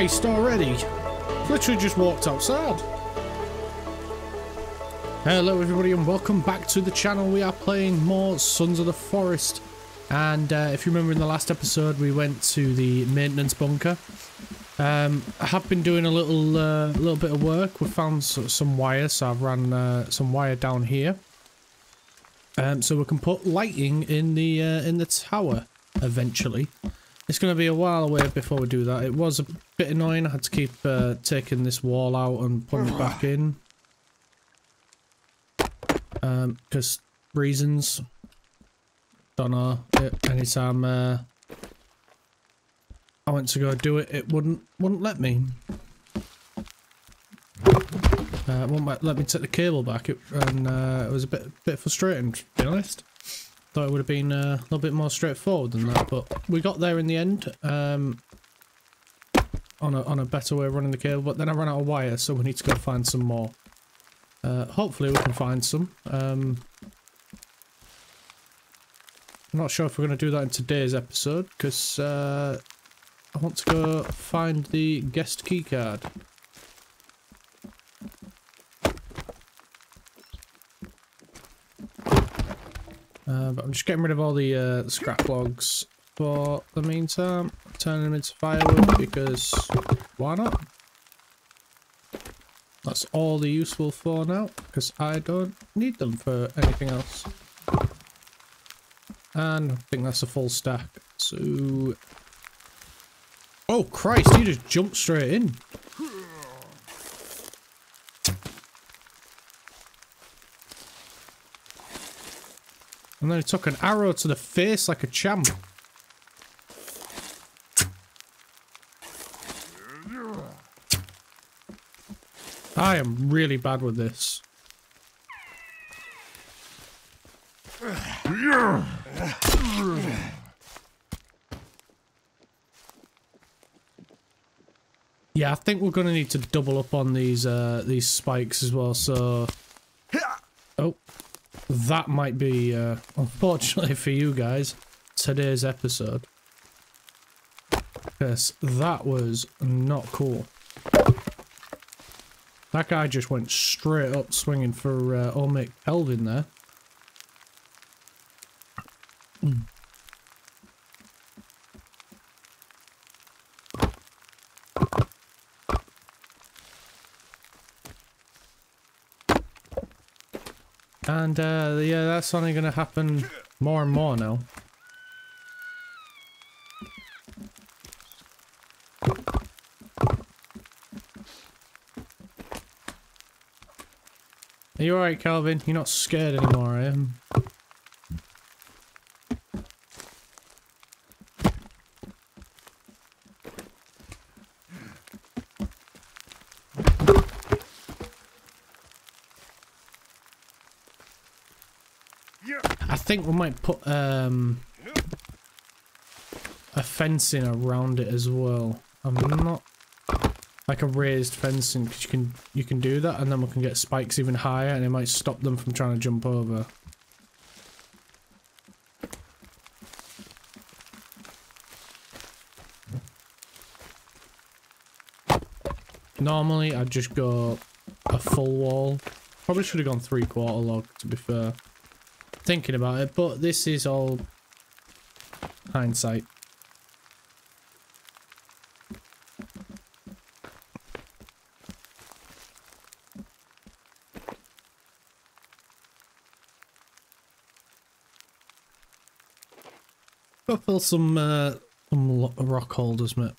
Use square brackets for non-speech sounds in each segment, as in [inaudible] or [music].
Christ, already. Literally just walked outside. Hello everybody and welcome back to the channel. We are playing more Sons of the Forest. And uh, if you remember in the last episode we went to the maintenance bunker. Um, I have been doing a little uh, little bit of work. We found some wire, so I've ran uh, some wire down here. Um, so we can put lighting in the uh, in the tower eventually. It's going to be a while away before we do that. It was a bit annoying. I had to keep uh, taking this wall out and putting it back in. Because um, reasons. Don't know. anytime uh, I went to go do it, it wouldn't wouldn't let me. Uh, wouldn't let me take the cable back, it, and uh, it was a bit bit frustrating, to be honest. Thought it would have been uh, a little bit more straightforward than that, but we got there in the end. Um, on a on a better way of running the cable, but then I ran out of wire, so we need to go find some more. Uh, hopefully we can find some. Um, I'm not sure if we're going to do that in today's episode, because uh, I want to go find the guest keycard. Uh, but I'm just getting rid of all the, uh, scrap logs for the meantime. Turning them into firewood because why not? That's all they're useful for now because I don't need them for anything else. And I think that's a full stack. So... Oh Christ, he just jumped straight in. And then he took an arrow to the face like a champ. I am really bad with this. Yeah, I think we're gonna need to double up on these uh, these spikes as well. So, oh, that might be, uh, unfortunately for you guys, today's episode. Yes, that was not cool. That guy just went straight up swinging for uh, Olmec Elvin there. Mm. And uh, yeah, that's only going to happen more and more now. Are you alright, Kelvin? You're not scared anymore, I am. I think we might put um, a fencing around it as well. I'm not like a raised fencing because you can you can do that and then we can get spikes even higher and it might stop them from trying to jump over. Normally I'd just go a full wall. Probably should have gone three quarter log to be fair. Thinking about it, but this is all hindsight. Go fill some uh, some rock holders, mate.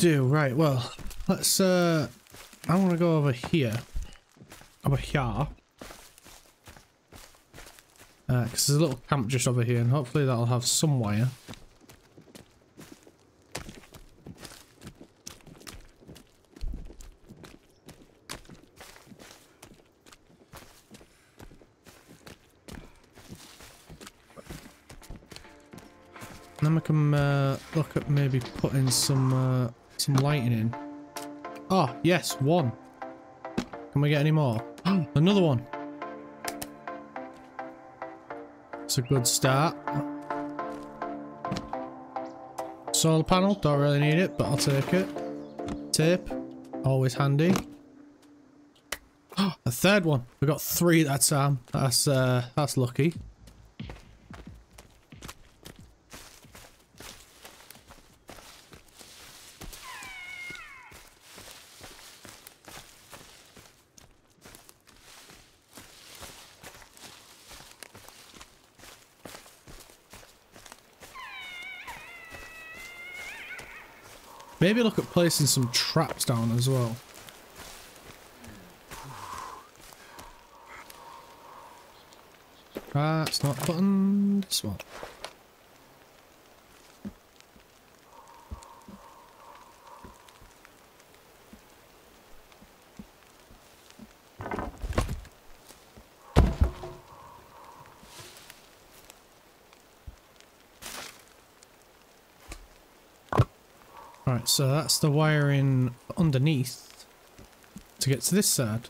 Do, right, well, let's, uh, I wanna go over here. Over here. Because there's a little camp just over here, and hopefully that'll have some wire. then then we can uh, look at maybe putting some uh, some lighting in. Oh, yes, one. Can we get any more? [gasps] Another one. It's a good start. Solar panel, don't really need it, but I'll take it. Tape, always handy. [gasps] a third one. We got three that time. That's uh, that's lucky. Maybe look at placing some traps down as well. It's not button. This one. So that's the wiring underneath to get to this side.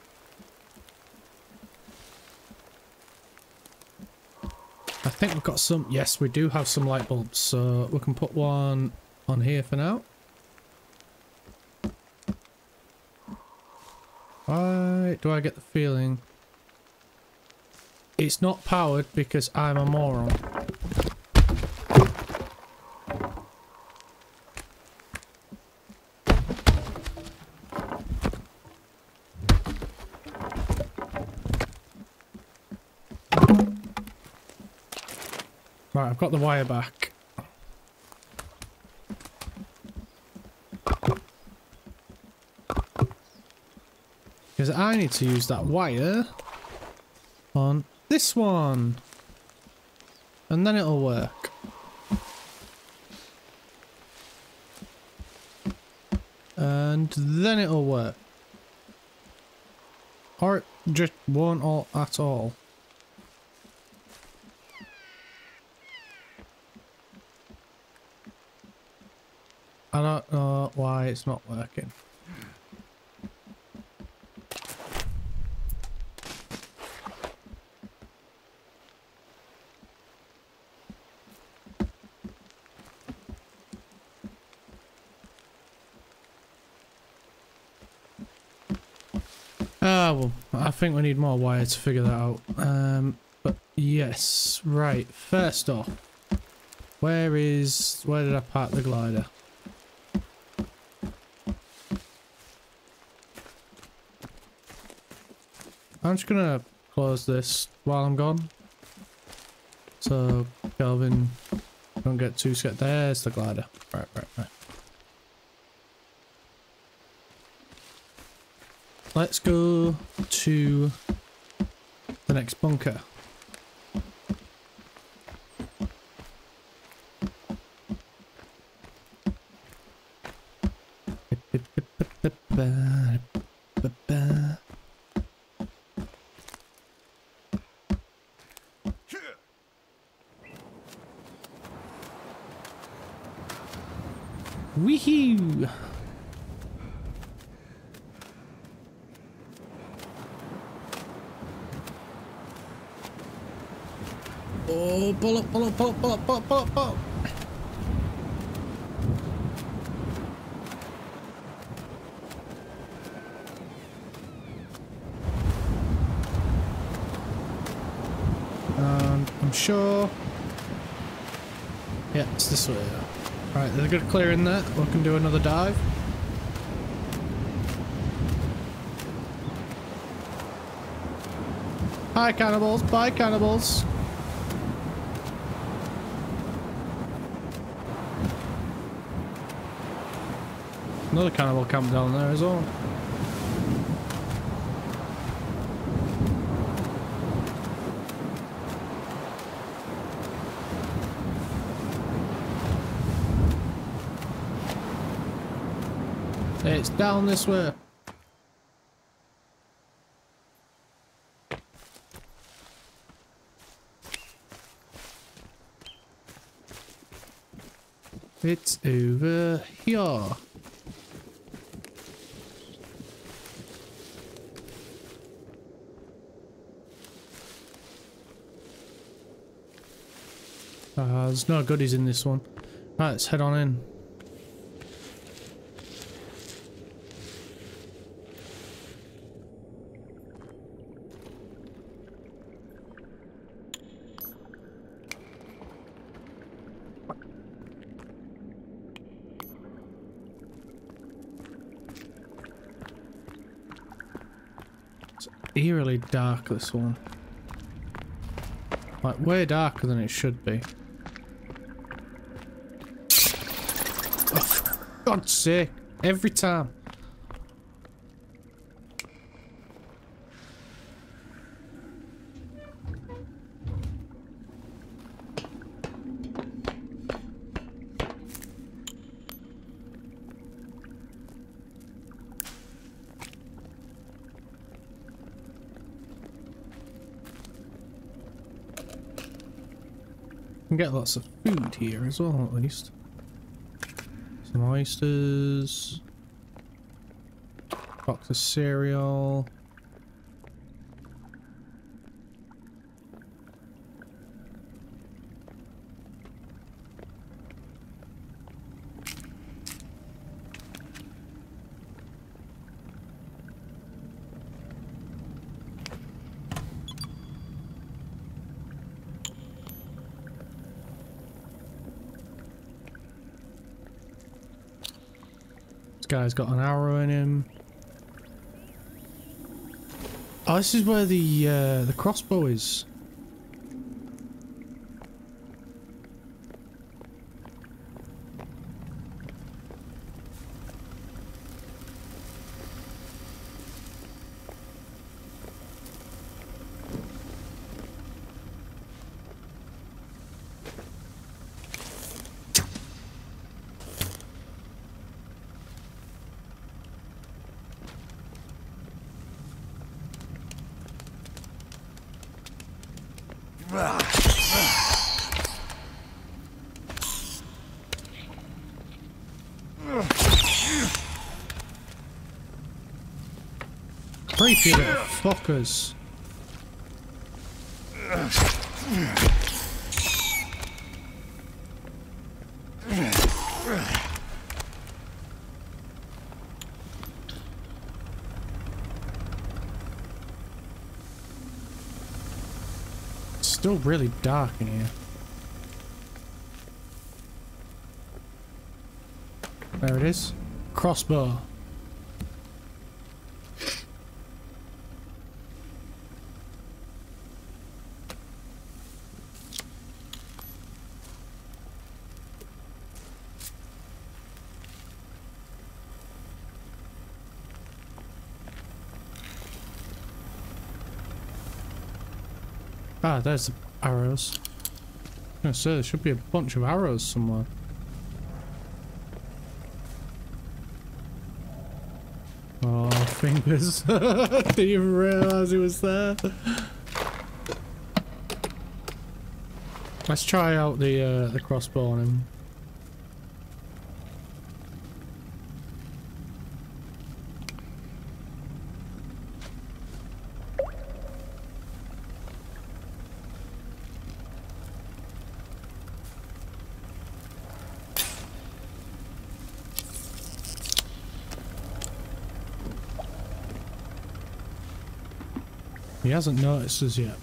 I think we've got some, yes we do have some light bulbs, so we can put one on here for now. Why do I get the feeling it's not powered because I'm a moron? Got the wire back. Because I need to use that wire on this one. And then it'll work. And then it'll work. Or it just won't all at all. I don't know why it's not working. Ah, well, I think we need more wire to figure that out. Um, but yes, right. First off, where is, where did I park the glider? I'm just gonna close this while I'm gone. So Kelvin don't get too scared. There's the glider. Right, right, right. Let's go to the next bunker. Weehoo! Oh, pull up, pull up, pull up, pull up, pull up, pull up, pull up. And I'm sure. Yeah, it's this way. Right, there's a in. We can do another dive. Hi cannibals, bye cannibals. Another cannibal camp down there as well. It's down this way. It's over here. Uh, there's no goodies in this one. Right, let's head on in. It's eerily dark, this one. Like, way darker than it should be. Oh, God's sake. Every time. Can get lots of food here as well, at least. Some oysters. Box of cereal. Guy's got an arrow in him. Oh, this is where the uh, the crossbow is. Little fuckers. It's still really dark in here. There it is. Crossbow. Ah, there's the arrows. Gonna say, there should be a bunch of arrows somewhere. Oh, [laughs] fingers. [laughs] Didn't even realise he was there. Let's try out the uh, the crossbow on him. Hasn't noticed us yet.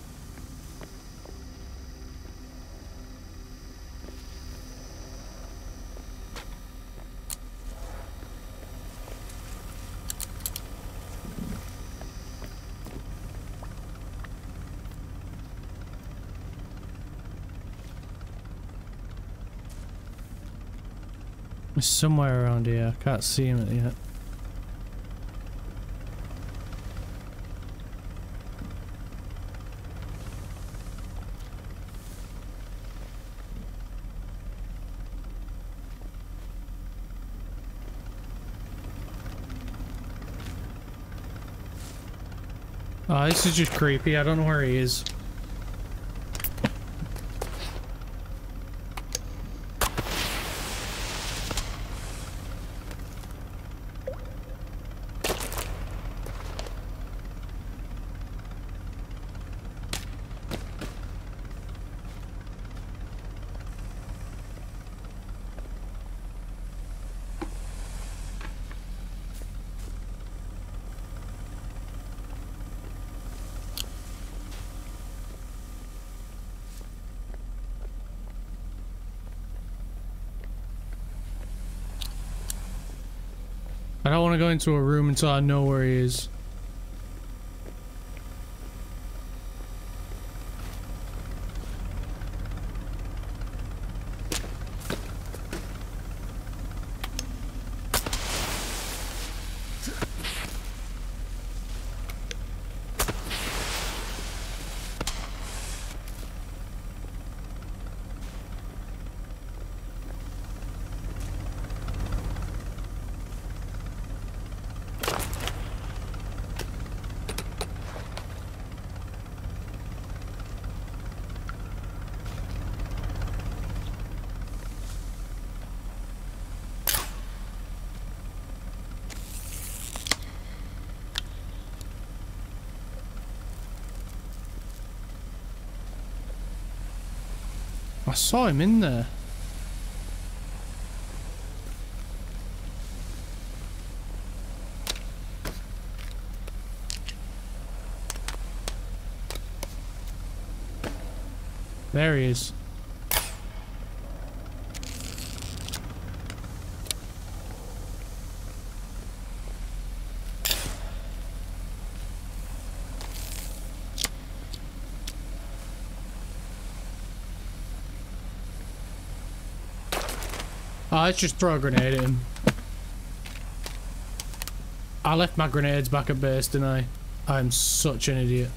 He's somewhere around here. I can't see him yet. Oh, this is just creepy. I don't know where he is. To go into a room until I know where he is. I saw him in there. There he is. Let's just throw a grenade at him. I left my grenades back at base, didn't I? I'm such an idiot.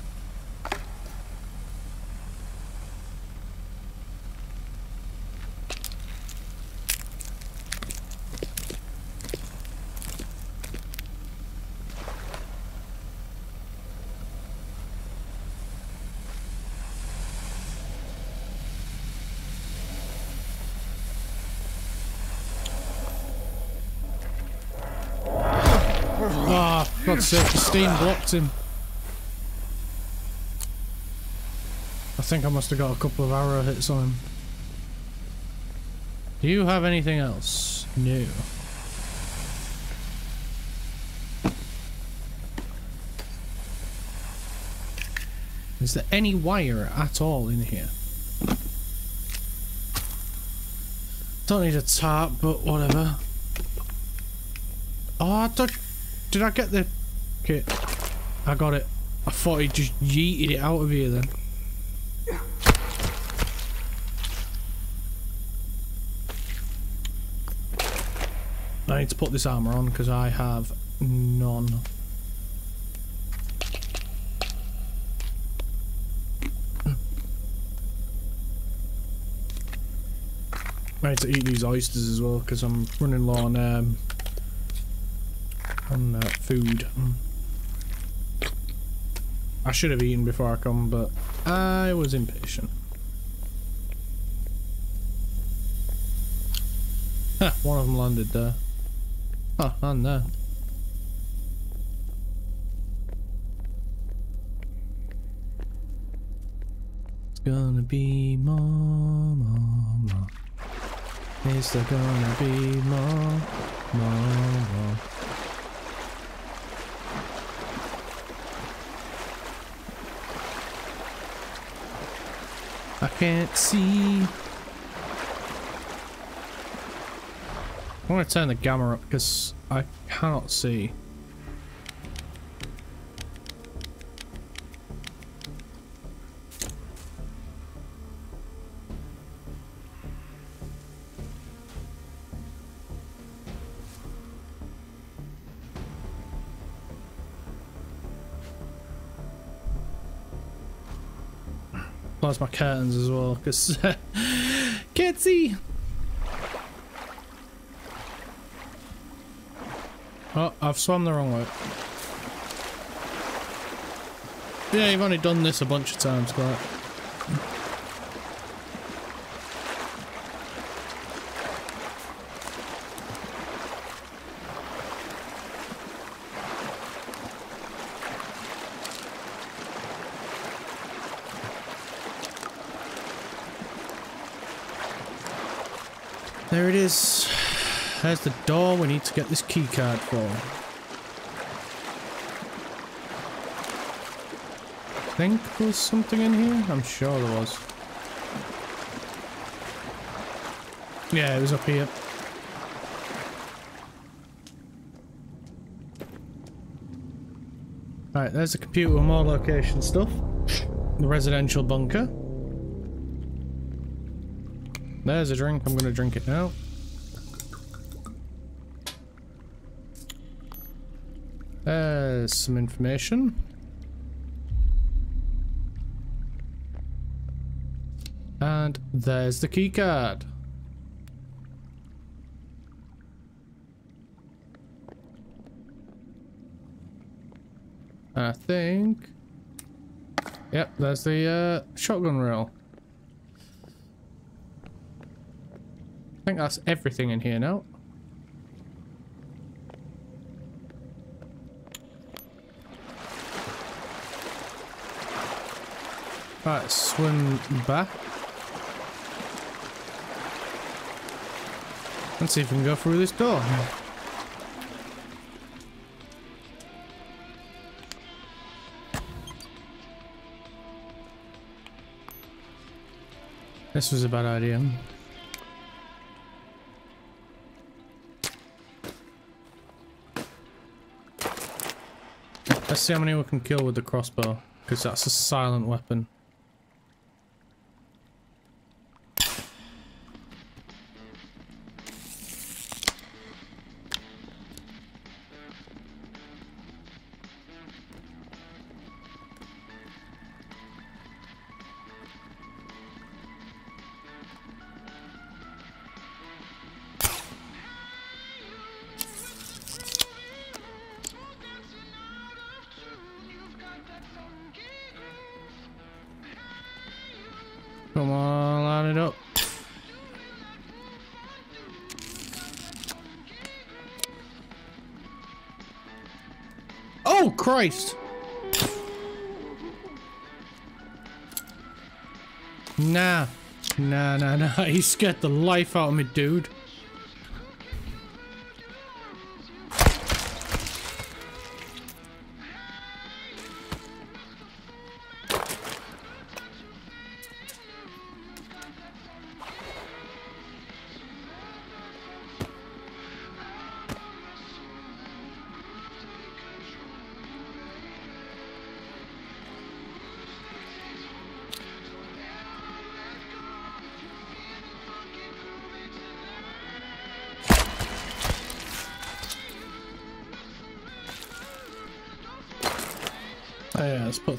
Oh, for Blocked him. I think I must have got a couple of arrow hits on him. Do you have anything else? No. Is there any wire at all in here? Don't need a tarp, but whatever. Oh, I. Did I get the... Okay, I got it. I thought he just yeeted it out of here then. I need to put this armor on because I have none. I need to eat these oysters as well because I'm running low on um, on uh, food. I should have eaten before I come, but I was impatient. Huh, one of them landed there. Oh, and there. It's gonna be more, more, more. There gonna be more, more, more? I can't see. I want to turn the gamma up because I cannot see. Close my curtains as well because can't [laughs] see. Oh, I've swum the wrong way. Yeah, you've only done this a bunch of times, Clark. There's the door we need to get this key card for. I think there's something in here? I'm sure there was. Yeah, it was up here. Right, there's a computer with more location stuff. The residential bunker. There's a drink. I'm going to drink it now. There's some information. And there's the keycard. I think... Yep, there's the uh, shotgun rail. I think that's everything in here now. Right, swim back. Let's see if we can go through this door. This was a bad idea. Let's see how many we can kill with the crossbow, because that's a silent weapon. Oh, Christ! Nah. Nah, nah, nah. [laughs] He scared the life out of me, dude.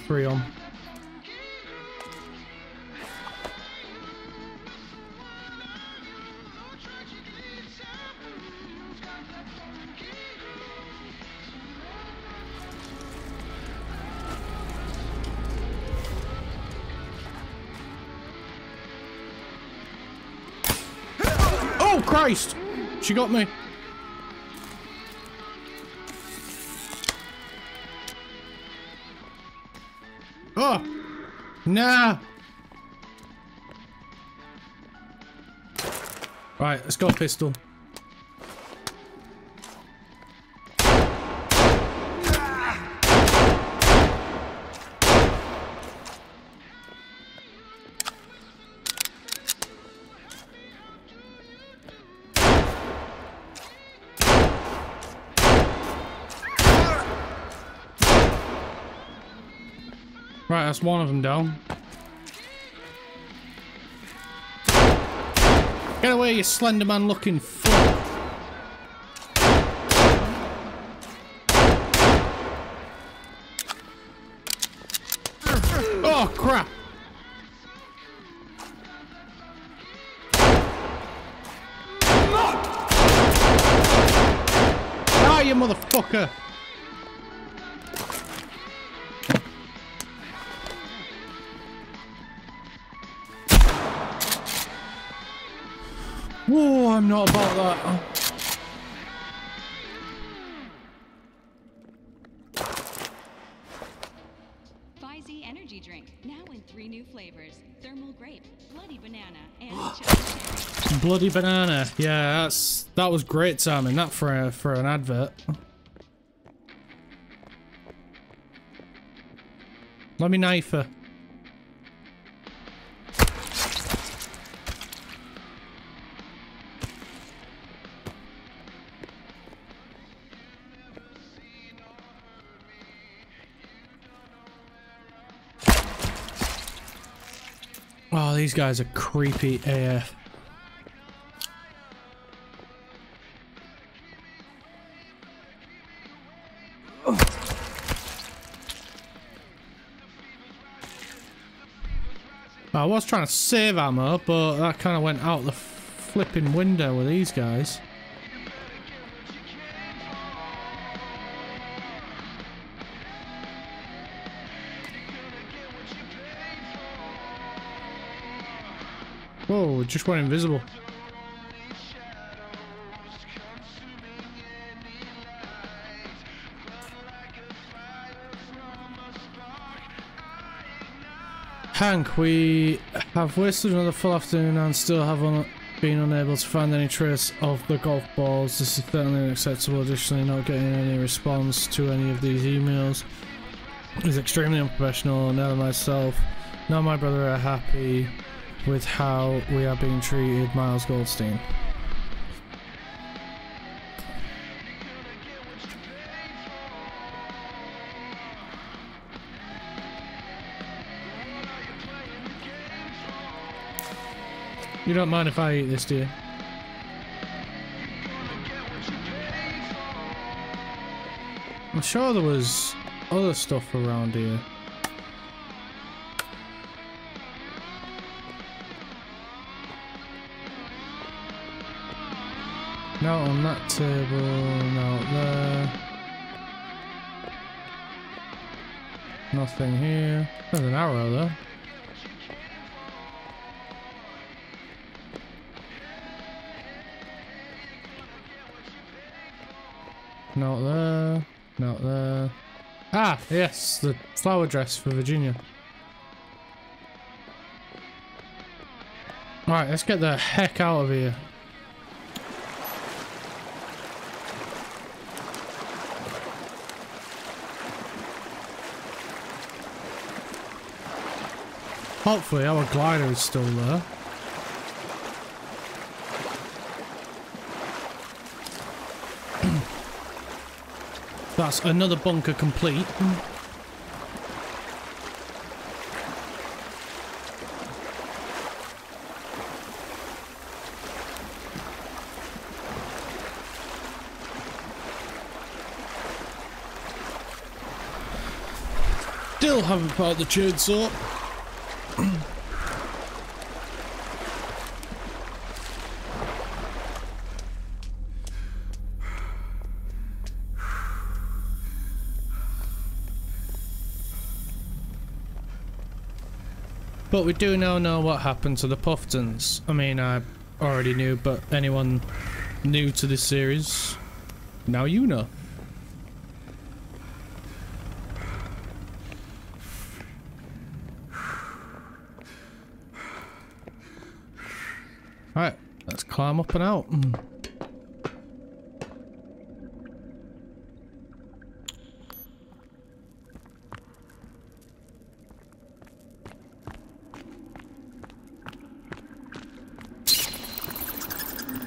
Three on. Oh Christ! She got me. Nah! Right, let's go pistol. Right, that's one of them down. Get away, you Slenderman looking. bloody banana. Yeah, that's that was great timing. That for a, for an advert. Let me knife her. Oh, these guys are creepy AF. I was trying to save ammo, but that kind of went out the flipping window with these guys. Whoa, it just went invisible. Hank, we have wasted another full afternoon and still have un been unable to find any trace of the golf balls. This is certainly unacceptable. Additionally, not getting any response to any of these emails is extremely unprofessional. Neither myself nor my brother are happy with how we are being treated. Miles Goldstein. You don't mind if I eat this, do you? I'm sure there was other stuff around here. Not on that table, not there. Nothing here. There's an arrow though. Not there. Not there. Ah, yes, the flower dress for Virginia. Alright, let's get the heck out of here. Hopefully our glider is still there. Another bunker complete. Still haven't found the chainsaw. But we do now know what happened to the Pufftons. I mean, I already knew, but anyone new to this series, now you know. Alright, let's climb up and out.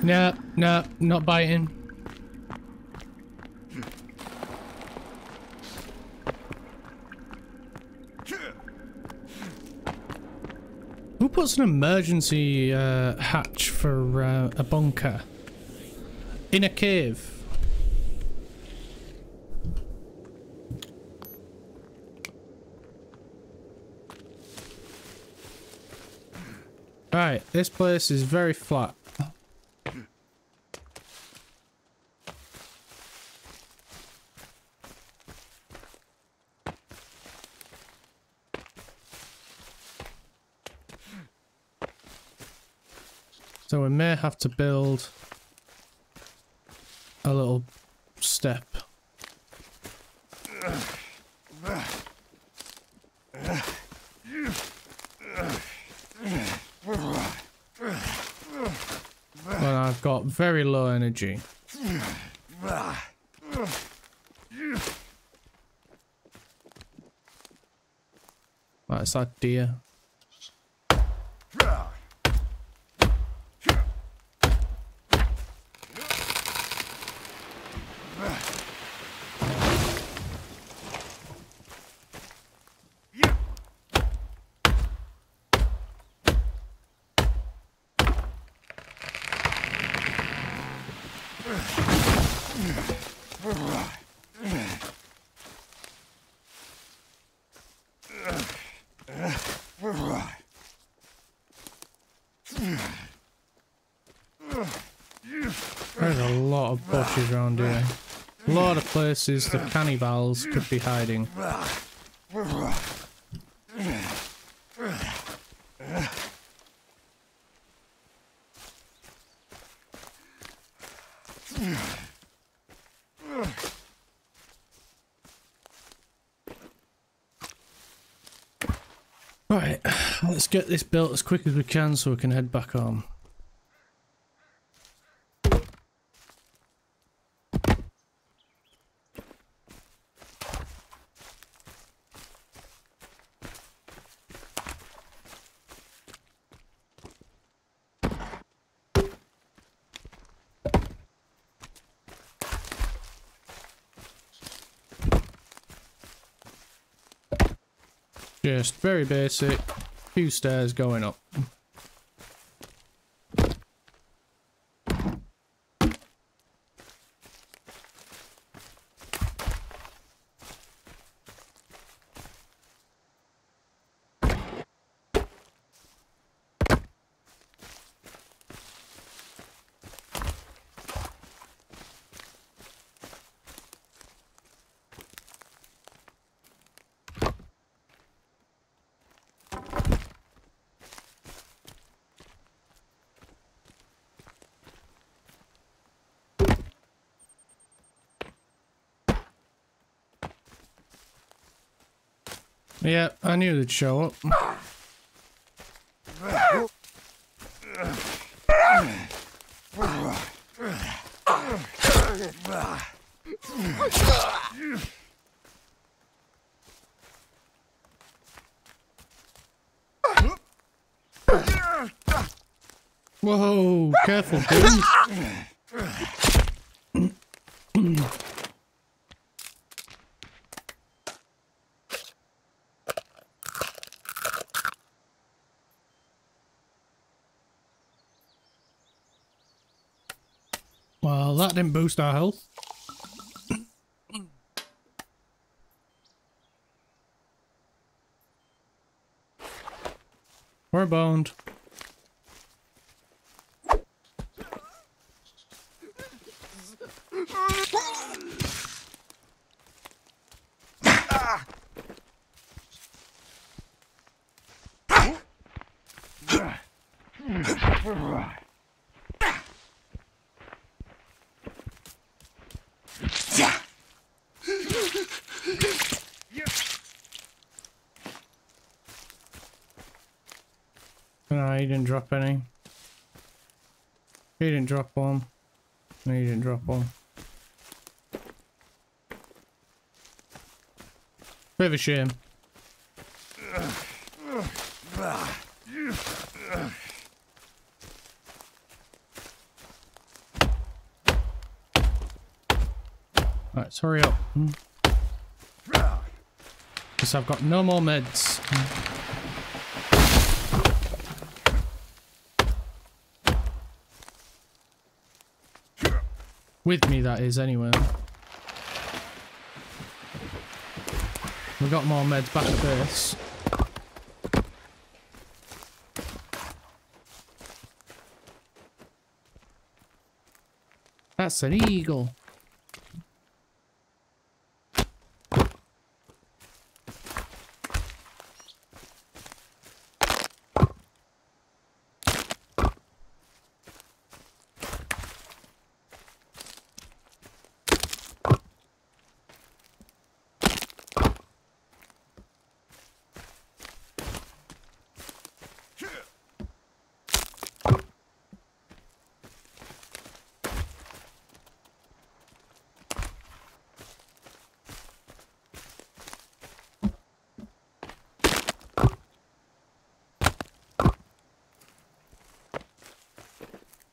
No, no, not biting. Who puts an emergency uh, hatch for uh, a bunker? In a cave? Right, this place is very flat. So we have to build a little step. But I've got very low energy. Right, it's that deer. Bushes around here. A lot of places the cannibals could be hiding. Right, let's get this built as quick as we can so we can head back home. Just very basic, few stairs going up. Yeah, I knew they'd show up. Whoa, careful, dude. Well, that didn't boost our health. We're boned. No, he didn't drop any. He didn't drop one. No, he didn't drop one. Bit of a shame. Alright, hurry up. Because hmm. I've got no more meds. Hmm. With me, that is, anyway. We got more meds back at base. That's an eagle.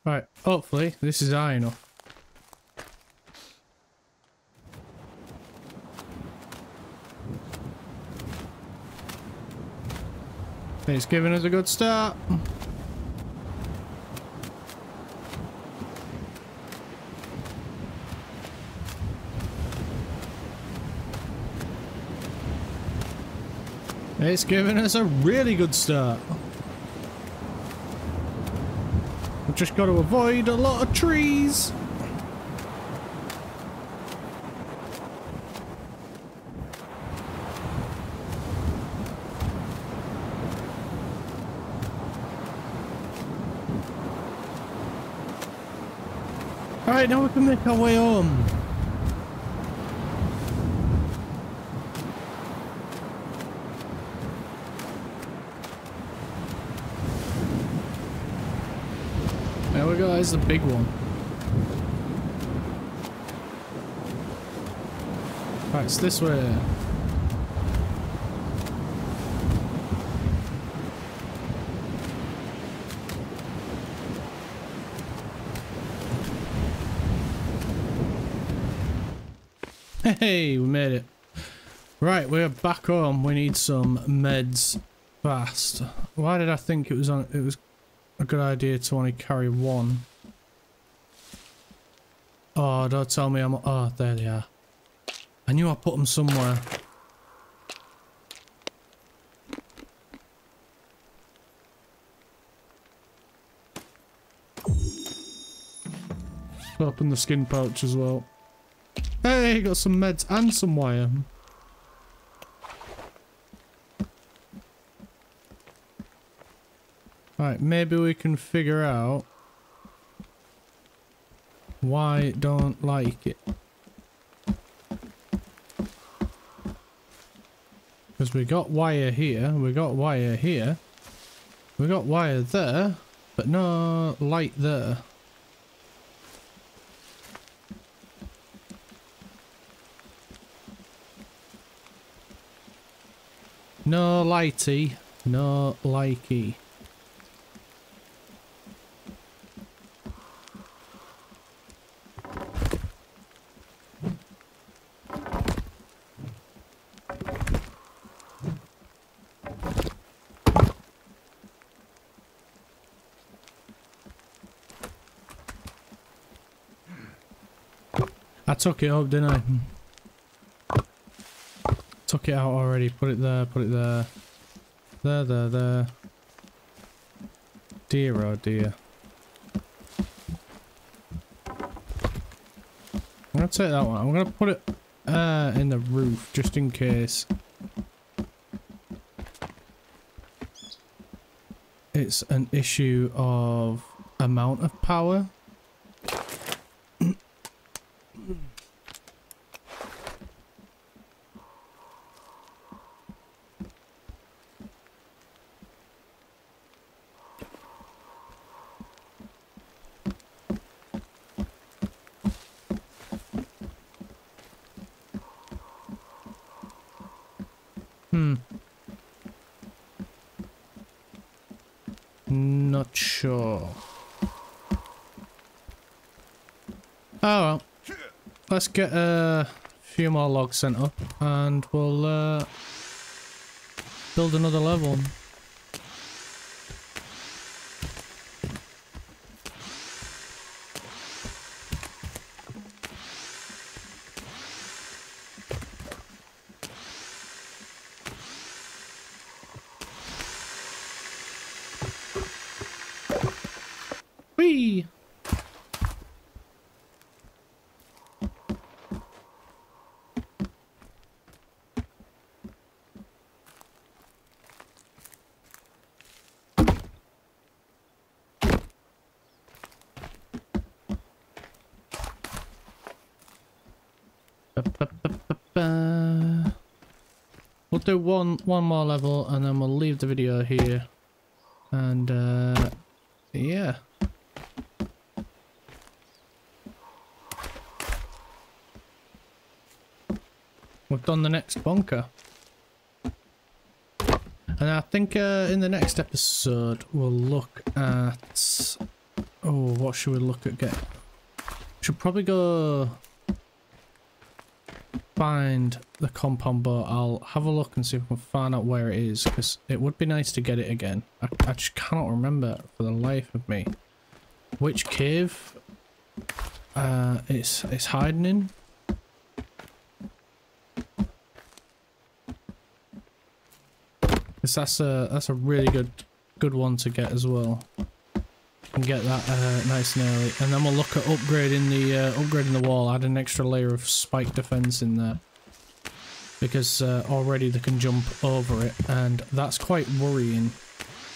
Right, hopefully this is high enough. It's giving us a good start. It's giving us a really good start. just got to avoid a lot of trees. Alright, now we can make our way home. There there's the big one. Right, it's this way. Hey, we made it. Right, we're back home. We need some meds fast. Why did I think it was on? It was a good idea to only carry one. Don't tell me I'm. Oh, there they are. I knew I put them somewhere. Open the skin pouch as well. Hey, got some meds and some wire. Right, maybe we can figure out why don't like it. Because we got wire here, we got wire here, we got wire there, but no light there. No lighty, no likey. Took it up, didn't I? Took it out already. Put it there, put it there. There, there, there. Dear, oh dear. I'm gonna take that one. I'm gonna put it uh, in the roof just in case. It's an issue of amount of power. [clears throat] Hmm. Not sure. Oh well. Let's get a few more logs sent up and we'll uh, build another level. Whee! Ba-ba-ba-ba-ba. We'll do one more level and then we'll leave the video here. And uh yeah. We've done the next bunker. And I think uh, in the next episode we'll look at... Oh, what should we look at get? Should probably go find the compound bow. I'll have a look and see if I can find out where it is because it would be nice to get it again. I, I just cannot remember for the life of me which cave uh, it's it's hiding in. Cause that's a that's a really good good one to get as well. Get that uh, nice and early, and then we'll look at upgrading the uh, upgrading the wall. Add an extra layer of spike defense in there because uh, already they can jump over it, and that's quite worrying,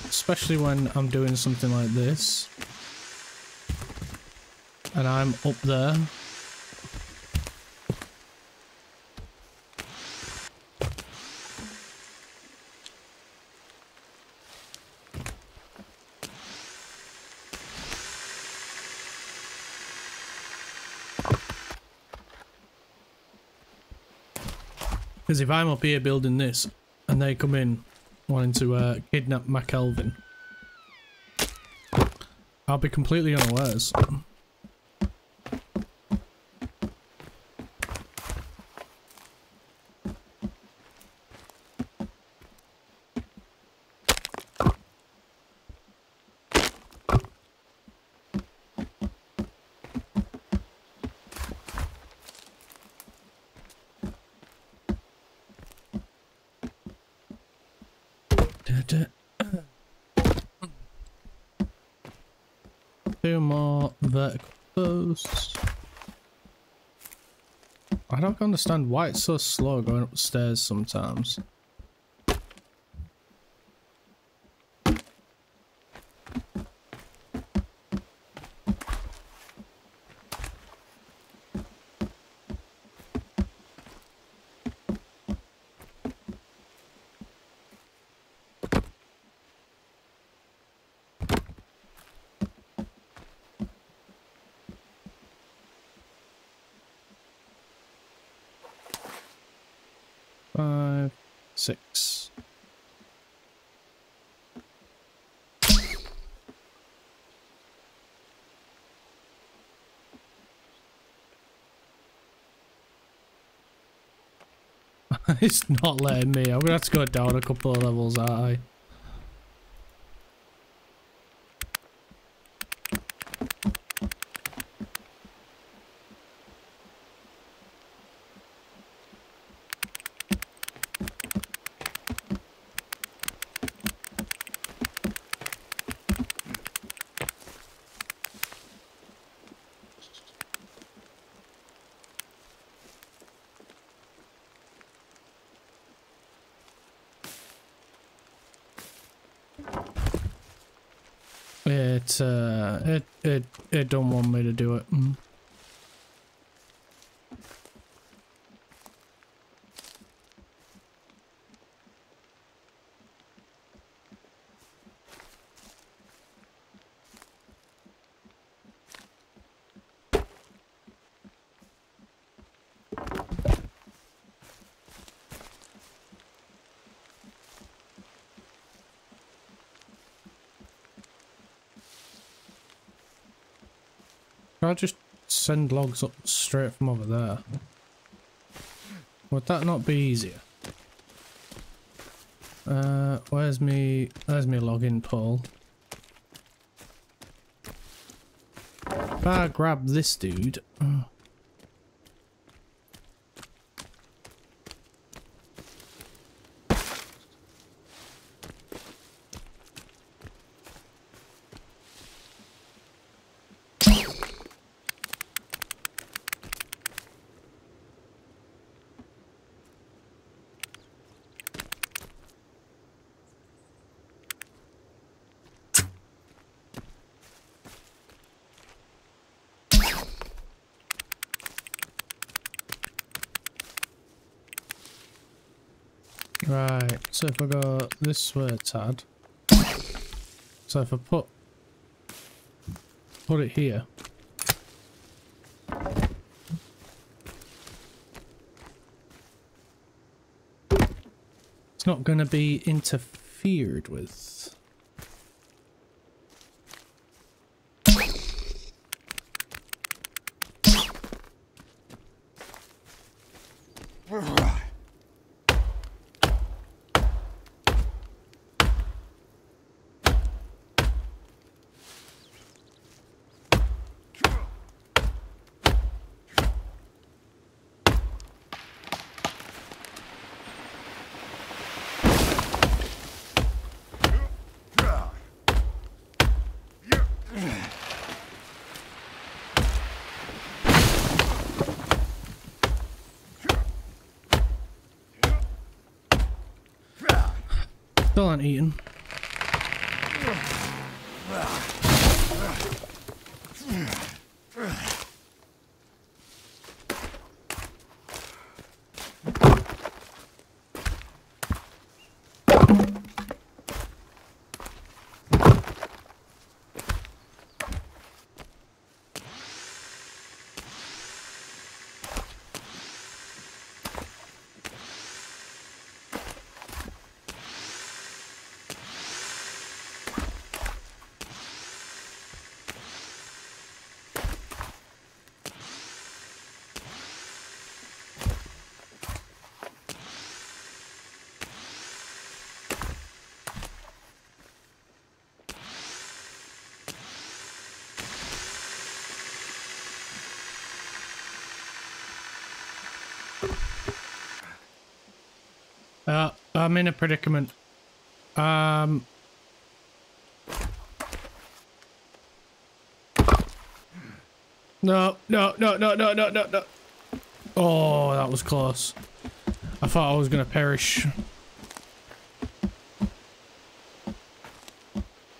especially when I'm doing something like this. And I'm up there. Because if I'm up here building this and they come in wanting to uh, kidnap McElvin, I'll be completely unawares. Da-da. [clears throat] Two more vertical posts. I don't understand why it's so slow going upstairs sometimes. Five, six. [laughs] it's not letting me. I'm gonna have to go down a couple of levels, aren't I? It, uh, it, it, it don't want me to do it. Mm. Can I just send logs up straight from over there? Would that not be easier? Uh, where's me, where's me login pole? If I grab this dude Right, so if I go this way a tad. So if I put put it here. It's not going to be interfered with. Eating. Uh, I'm in a predicament. Um. No, no, no, no, no, no, no, no. Oh, that was close. I thought I was going to perish.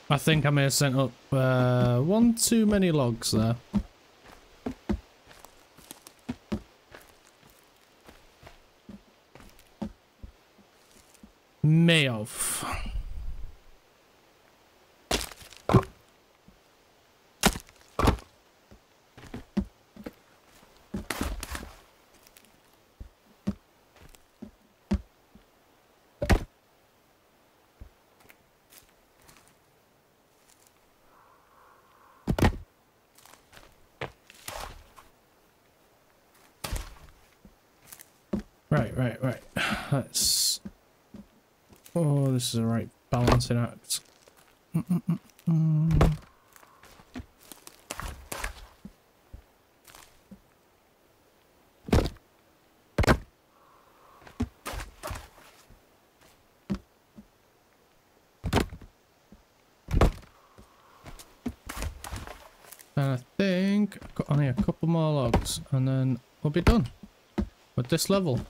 I think I may have sent up uh, one too many logs there. May have. Right, right, right. Let's. Oh, this a right balancing act. And I think I've got only a couple more logs and then we'll be done with this level.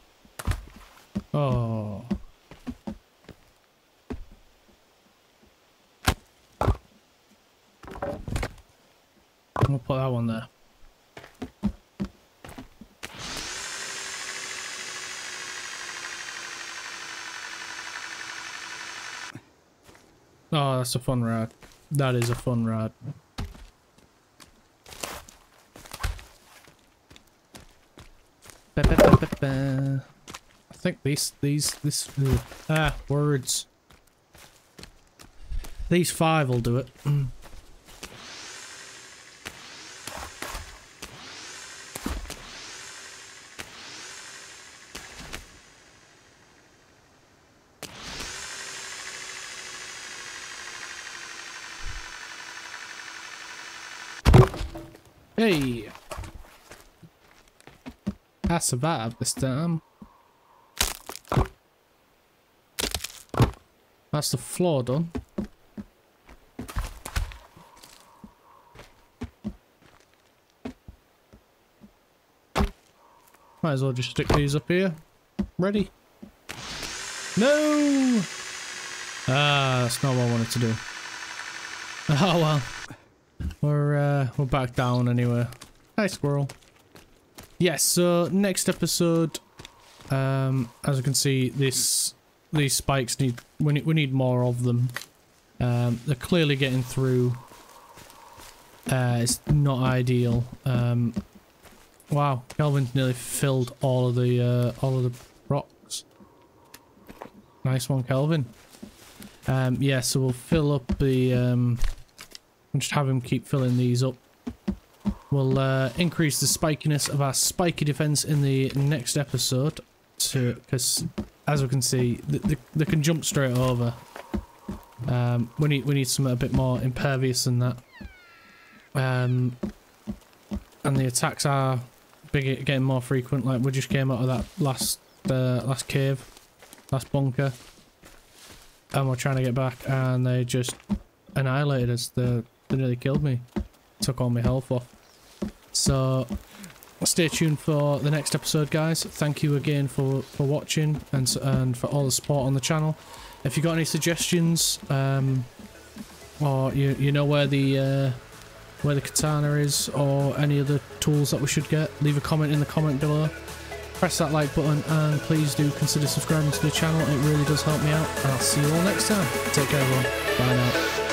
Oh. I'm gonna put that one there. That's a fun ride. That is a fun ride. Ba, ba, ba. I think these, these, this, uh, ah, words. These five will do it. [clears throat] I survived this time. That's the floor done. Might as well just stick these up here. Ready? No! Ah, that's not what I wanted to do. [laughs] Oh well. We're uh, we're back down anyway. Hi squirrel. Yes, so next episode, um, as you can see, this these spikes need we need we need more of them. Um, they're clearly getting through. Uh, it's not ideal. Um, wow, Kelvin's nearly filled all of the uh, all of the rocks. Nice one, Kelvin. Um, yeah, so we'll fill up the. Um, just have him keep filling these up. We'll uh, increase the spikiness of our spiky defense in the next episode, because as we can see, they, they can jump straight over. Um, we need we need something a bit more impervious than that. Um, and the attacks are getting more frequent. Like we just came out of that last uh, last cave, last bunker, and we're trying to get back, and they just annihilated us. They they nearly killed me. Took all my health off. So stay tuned for the next episode guys. Thank you again for for watching and and for all the support on the channel. If you got any suggestions um or you you know where the uh where the katana is or any other tools that we should get leave a comment in the comment below. Press that like button and please do consider subscribing to the channel. It really does help me out. And i'll see you all next time. Take care everyone. Bye now